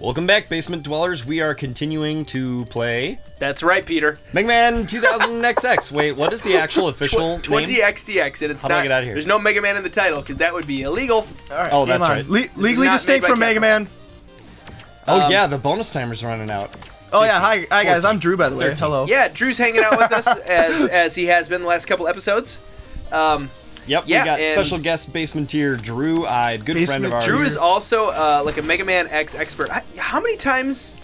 Welcome back, Basement Dwellers. We are continuing to play That's right, Peter. Mega Man 2000 XX. Wait, what is the actual official Tw- 20 name? XDX, and it's How do I not. get out of here? There's no Mega Man in the title because that would be illegal. All right, Oh, that's on. right. Le- legally distinct from Mega Capcom. Man. Oh Um, yeah, the bonus timer's running out. Oh yeah, hi, hi guys. 14, I'm Drew, by the way. 13. Hello. Yeah, Drew's hanging out with us as as he has been the last couple episodes. Um, Yep, Yeah, we got special guest basementier Drew Eyed, good friend of ours. Drew is also uh, like a Mega Man X expert. H- How many times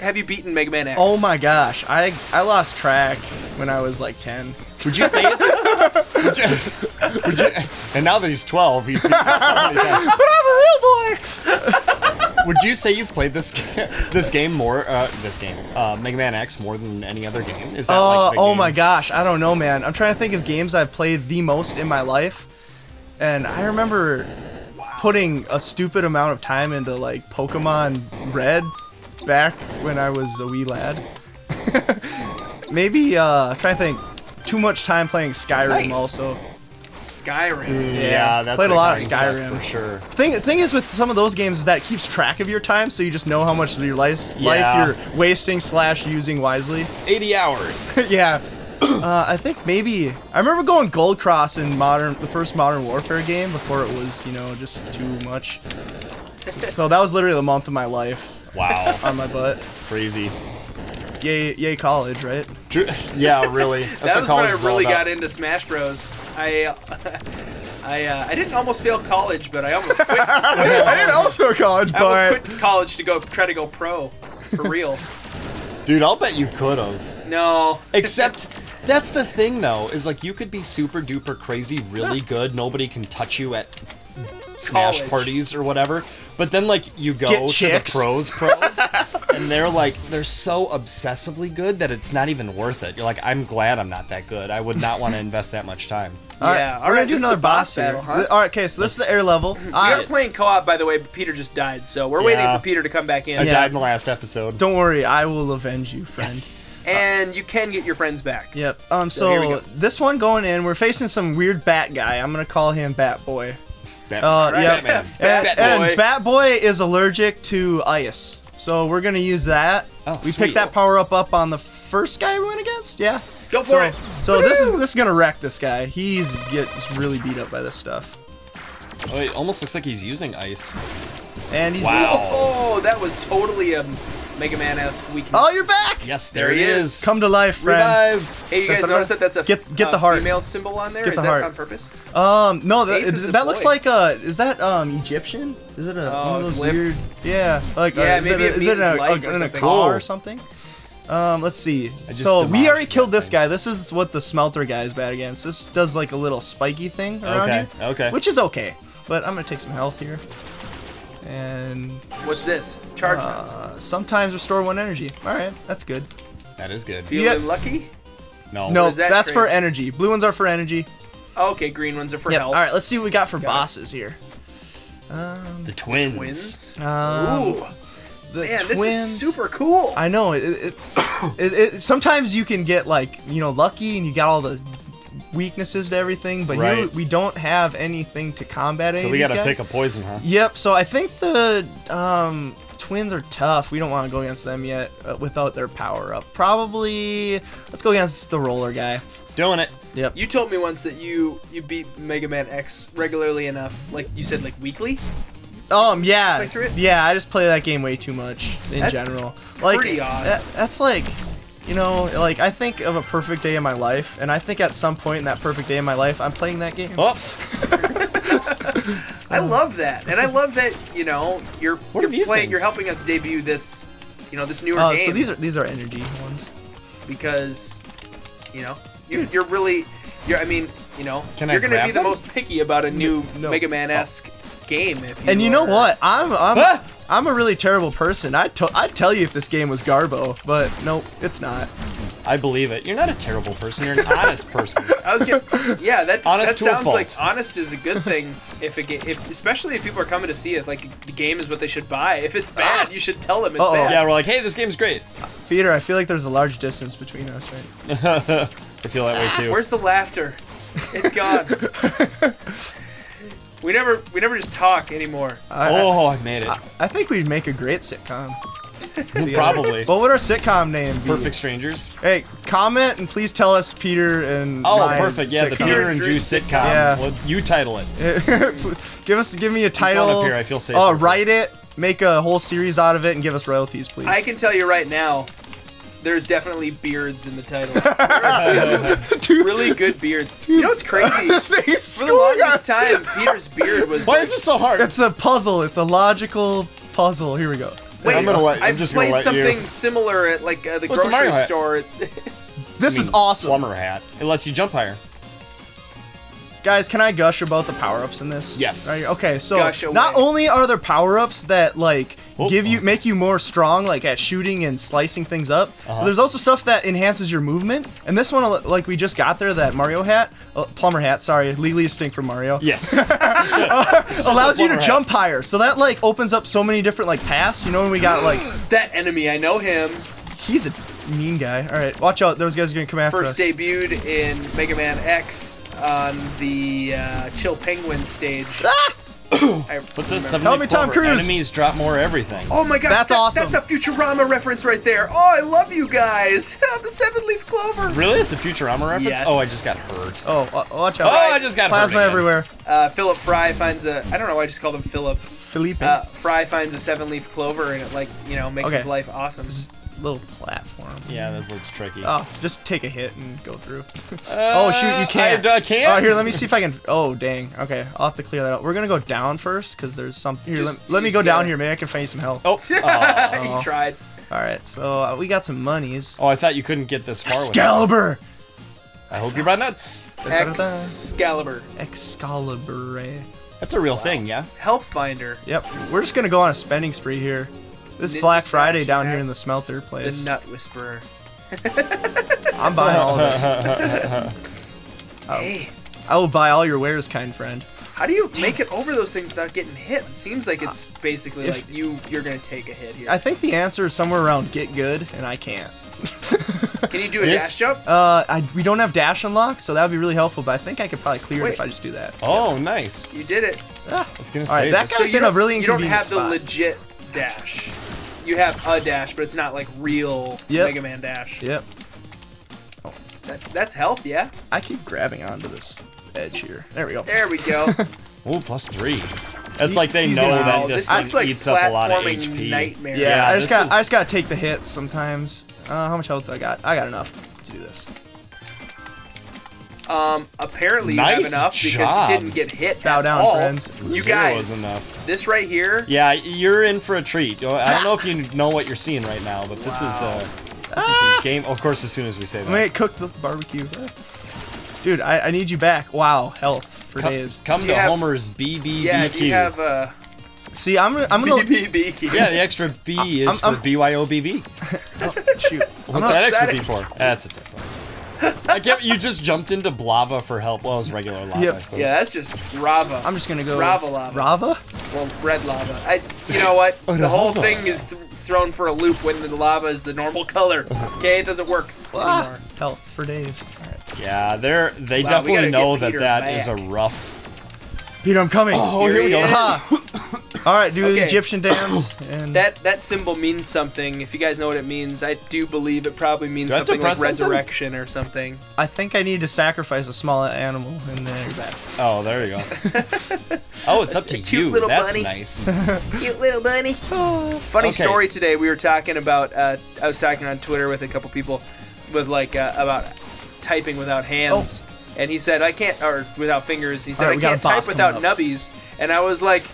have you beaten Mega Man X? Oh my gosh, I I lost track when I was like 10. Would you say it? would you, would you, and now that he's 12, he's. beaten so many times. But I'm a real boy. Would you say you've played this ga- this game more? Uh, this game, uh, Mega Man X, more than any other game? Is that Uh, like oh game? my gosh, I don't know, man. I'm trying to think of games I've played the most in my life, and I remember putting a stupid amount of time into like Pokemon Red back when I was a wee lad. Maybe uh, I'm trying to think. Too much time playing Skyrim Nice. also. Skyrim. Yeah, Yeah, that's played a lot of Skyrim. for sure. Thing thing is with some of those games is that it keeps track of your time, so you just know how much of your life Yeah. life you're wasting slash using wisely. 80 hours. yeah. Uh, I think maybe I remember going Gold Cross in modern the first Modern Warfare game before it was you know just too much. So, so that was literally the month of my life Wow, on my butt. crazy. Yay yay college right? Yeah, really. That's that what was when college I is all really about. got into Smash Bros. I, I, uh, I didn't almost fail college, but I almost quit. I didn't also college, I almost quit college to go try to go pro, for real. Dude, I'll bet you could have. No. Except that's the thing though, is like you could be super duper crazy, really good. Nobody can touch you at smash College. parties or whatever. But then like you go Get to the pros pros and they're like they're so obsessively good that it's not even worth it. You're like, I'm glad I'm not that good. I would not want to invest that much time. All right, Yeah, we're all right, gonna do another a boss boss here. battle, huh? All right, okay, so this is the air level. We I- are playing co-op, by the way, but Peter just died, so we're waiting Yeah. for Peter to come back in. I Yeah. died in the last episode. don't worry, I will avenge you, friend. And you can get your friends back. Yep. Um. So here we go. this one going in, we're facing some weird bat guy. I'm gonna call him Bat Boy. Bat- Uh, yeah. Batman. And, Batboy. and Boy. Bat Boy is allergic to ice, so we're gonna use that. Oh, we sweet. picked that power up up on the first guy we went against. Yeah. Go for So, it. so this is this is gonna wreck this guy. He's gets really beat up by this stuff, Oh, it almost looks like he's using ice. and he's. Wow. Oh, that was totally a Mega Man-esque weakness. Oh, you're back! Yes, There there, he it is. is. Come to life, friend. Revive. Hey, you guys notice that that's a Get- get uh, the heart. female symbol on there? Get Is the that heart. on purpose? Um, no, that, is that looks boy. like a. Is that um Egyptian? Is it a Oh, one of those glyph? weird? Yeah, like uh, Yeah, is maybe it, it a, is it means a, life a, or in a something. car or something? Um, let's see. So we already killed this thing. guy. This is what the smelter guy is bad against. This does like a little spiky thing around Okay, you, okay. which is okay. But I'm gonna take some health here, and What's this? Charge nuts. uh, sometimes restore one energy. All right, that's good. That is good. Feeling yeah. lucky? No. No, that that's for energy. Blue ones are for energy. Okay, green ones are for Yeah. health. All right, let's see what we got for Got it. bosses here. Um, The twins. Twins. um, Ooh, the man, twins. this is super cool. I know it, it- it's it, it, sometimes you can get like you know lucky and you got all the weaknesses to everything, but here Right. we don't have anything to combat any So we these gotta pick a poison, huh? Yep. So I think the um, twins are tough. We don't want to go against them yet uh, without their power up. Probably let's go against the roller guy. Doing it. Yep. You told me once that you you beat Mega Man X regularly enough, like you said, like weekly. Um. Yeah. Play through it? Yeah. I just play that game way too much in That's general. Like pretty awesome. that- that's like. You know, like I think of a perfect day in my life, and I think at some point in that perfect day in my life, I'm playing that game. Oh, I love that, and I love that you know you're What you're are these playing, things? you're helping us debut this, you know, this newer Oh, game so these are these are energy ones. because, you know, you're, you're really, you're I mean, you know, Can you're gonna grab be the most picky about a new no. Mega Man esque game if you And you know what? I'm I'm Ah! I'm a really terrible person. I'd I'd tell you if this game was Garbo, but nope, it's not. I believe it. You're not a terrible person. You're an honest person. I was getting, yeah, that Honest that sounds like honest is a good thing. If it, ga- if especially if people are coming to see it, like the game is what they should buy. If it's bad, ah. you should tell them it's Uh-oh. bad. Yeah, we're like, hey, this game's great. Peter, I feel like there's a large distance between us, right? I feel that way ah, too. Where's the laughter? It's gone. We never we never just talk anymore. I, Oh, I made it. I, I think we'd make a great sitcom. together. Probably. What would our sitcom name be? Perfect strangers. Hey, comment and please tell us Peter and Oh, Ryan perfect. Yeah, the. Peter and Drew Drew sitcom. sitcom. Yeah. Well, you title it. give us, give me a title. up here, I feel safe. Oh, uh, write it, make a whole series out of it, and give us royalties, please. I can tell you right now, there's definitely beards in the title. Two really good beards. You know what's crazy? This thing is For the longest schooling time, Peter's beard was. Why like, is this so hard? It's a puzzle. It's a logical puzzle. Here we go. Wait, I'm gonna let- I'm I've just gonna played let you- something similar at like uh, the What's a Mario grocery hat? store. This I is awesome. Plumber hat. It lets you jump higher. Guys, can I gush about the power-ups in this? Yes. Right, okay, so not only are there power-ups that like Oh. give you make you more strong like at shooting and slicing things up, Uh-huh. but there's also stuff that enhances your movement. And this one like we just got there that Mario hat, uh, plumber hat, sorry, legally distinct from Mario. Yes. allows you to hat. jump higher. So that like opens up so many different like paths. You know when we got like that enemy, I know him. he's a mean guy. All right, watch out. Those guys are gonna come after First us. debuted in Mega Man X on the uh, Chill Penguin stage. Ah! I What's this? remember. Help me, Tom Cruise. Enemies drop more everything. Oh my gosh, That's that- awesome. That's a Futurama reference right there. Oh, I love you guys. the seven leaf clover. Really? It's a Futurama reference? Yes. Oh, I just got hurt. Oh, wa- watch Oh, out! I just got Plasma hurt everywhere. Uh, Philip Fry finds a. I don't know why I just called him Philip. Felipe. Uh, Fry finds a seven leaf clover and it like you know makes Okay. his life awesome. Little platform. Yeah, this looks tricky. Oh, just take a hit and go through. oh shoot, you can't. I, I can't. Oh, here, let me see if I can. Oh, dang. Okay, I'll have to clear that out. We're gonna go down first because there's something. Here, Just- let, let me go down gotta- here. Maybe I can find you some health. Oh. oh. he tried. All right, so uh, we got some monies. Oh, I thought you couldn't get this far with it. Excalibur. I hope you're about nuts. Excalibur. Excalibur. That's a real thing, yeah? Health Finder. Yep, we're just gonna go on a spending spree here. This Ninja Black Friday Slash down here in the smelter place. The place. Nut Whisperer. I'm buying all of it. Oh. Hey, I will buy all your wares, kind friend. how do you make it over those things without getting hit? It seems like it's basically If- like you you're gonna take a hit here. I think the answer is somewhere around get good, and I can't. Can you do a Yes. dash jump? Uh, I, we don't have dash unlocked, so that would be really helpful. But I think I could probably clear it if I just do that. Oh, nice. You did it. Ah, I was gonna All right, say that guy's So in a don't, really you don't inconvenient have the legit dash. You have a dash, but it's not like real Yep. Mega Man dash. Yep. That, that's health, yeah. I keep grabbing onto this edge here. There we go. There we go. Oh, plus three. That's He- like they know gonna- that this this thing looks like eats up a lot of HP. nightmare. Yeah, Yeah, I just got is- I just gotta take the hits sometimes. Uh, how much health do I got? I got enough to do this. Um, apparently you Nice have enough because job. you didn't get hit Bow at down, all. friends. You Zero guys, is enough. this right here. Yeah, you're in for a treat. Oh, I don't know if you know what you're seeing right now, but this is uh, this is some game. Of course, as soon as we say Let that, me cook the barbecue. Dude, I, I need you back. Wow, health for come, days. come Do to have- Homer's BBBQ. Yeah, do you have uh, See, I'm I'm gonna BBB key? Yeah, the extra B is I'm- for I'm- BYOBB. shoot. What's not- that extra that B for? That's a different. I get you just jumped into lava for help. Well, it's regular lava, Yep. I suppose. Yeah, that's just Rava. I'm just gonna go. Rava lava. Rava? well, red lava. I, you know what? Oh, the whole lava. thing is th- thrown for a loop when the lava is the normal color. Okay, it doesn't work Ah, anymore. health for days. All right. Yeah, they're they Wow, definitely gotta know get that Peter that is a back. rough. Peter, I'm coming. Oh, Here here we go. Is. Ha. All right, do the Egyptian dance. And That that symbol means something. If you guys know what it means, I do believe it probably means Do I have to something like press something? resurrection or something. I think I need to sacrifice a small animal, in there. Oh, there you go. oh, it's up to you. little That's bunny. nice. Cute little bunny. Funny Okay. story today. We were talking about. Uh, I was talking on Twitter with a couple people, with like uh, about typing without hands, Oh and he said I can't, or without fingers. He said Alright, I we got a can't type boss without coming nubbies, and I was like.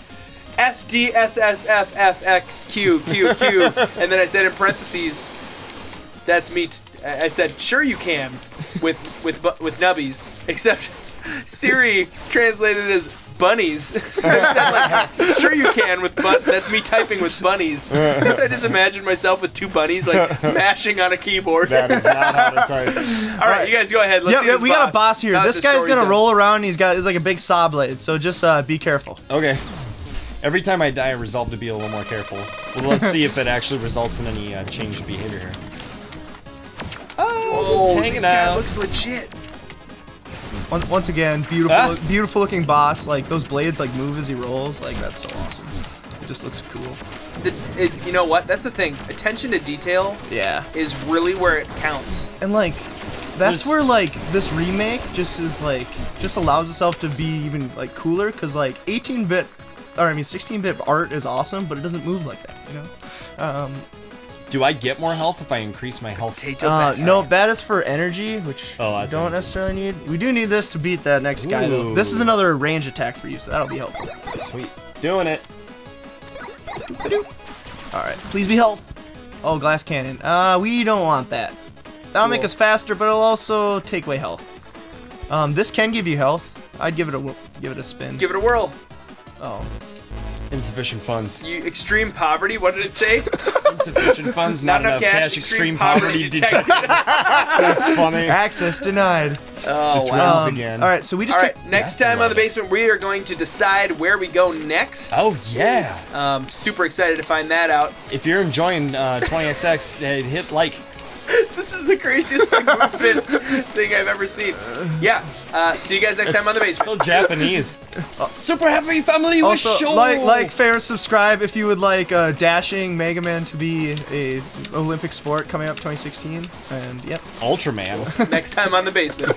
S D S S F F X Q Q Q, and then I said in parentheses, "That's me." T- I said, "Sure you can," with with with nubbies, except Siri translated as bunnies. so I said like, "Sure you can" with but that's me typing with bunnies. I just imagined myself with two bunnies like mashing on a keyboard. That is not how to type. All right, you guys go ahead. Let's Yeah, see yeah, this we got a boss here. Now this guy's gonna done. roll around. And he's got it's like a big saw blade. So just uh, be careful. Okay. Every time I die, I resolve to be a little more careful. Well, let's see if it actually results in any uh, changed behavior here. Oh, just hanging this guy out. looks legit. Once, once again, beautiful, Ah. beautiful looking boss. Like those blades, like move as he rolls. Like that's so awesome. It just looks cool. The, it, you know what? That's the thing. Attention to detail Yeah. is really where it counts. And like, that's There's- where like this remake just is like just allows itself to be even like cooler because like 18-bit, or I mean 16-bit art is awesome, but it doesn't move like that. You know. Um, Do I get more health if I increase my health? Potato uh, no, that is for energy, which Oh, we that's don't energy. necessarily need. We do need this to beat that next guy though. This is another range attack for you, so that'll be helpful. Sweet. Doing it. All right, please be health. Oh, glass cannon. Uh, we don't want that. That'll make us faster, but it'll also take away health. Um, this can give you health. I'd give it a wh- give it a spin. Give it a whirl. Oh, Insufficient funds. You extreme poverty. What did it say? Insufficient funds. Not, enough cash. Extreme, poverty detected. That's funny. access denied. oh Twins wow. Um, again. All right, so we just All right, next time on the basement, we are going to decide where we go next. Oh yeah. Um, super excited to find that out. If you're enjoying uh, 20xx, hit like. This is the craziest like, movement thing I've ever seen. Yeah. Uh, see you guys next time on the It's basement. so Japanese. Super happy family wish also show. like like fair subscribe if you would like uh, dashing Mega Man to be a Olympic sport coming up 2016. And yep. Ultraman. next time on the basement.